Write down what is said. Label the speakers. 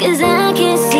Speaker 1: Cause I can't see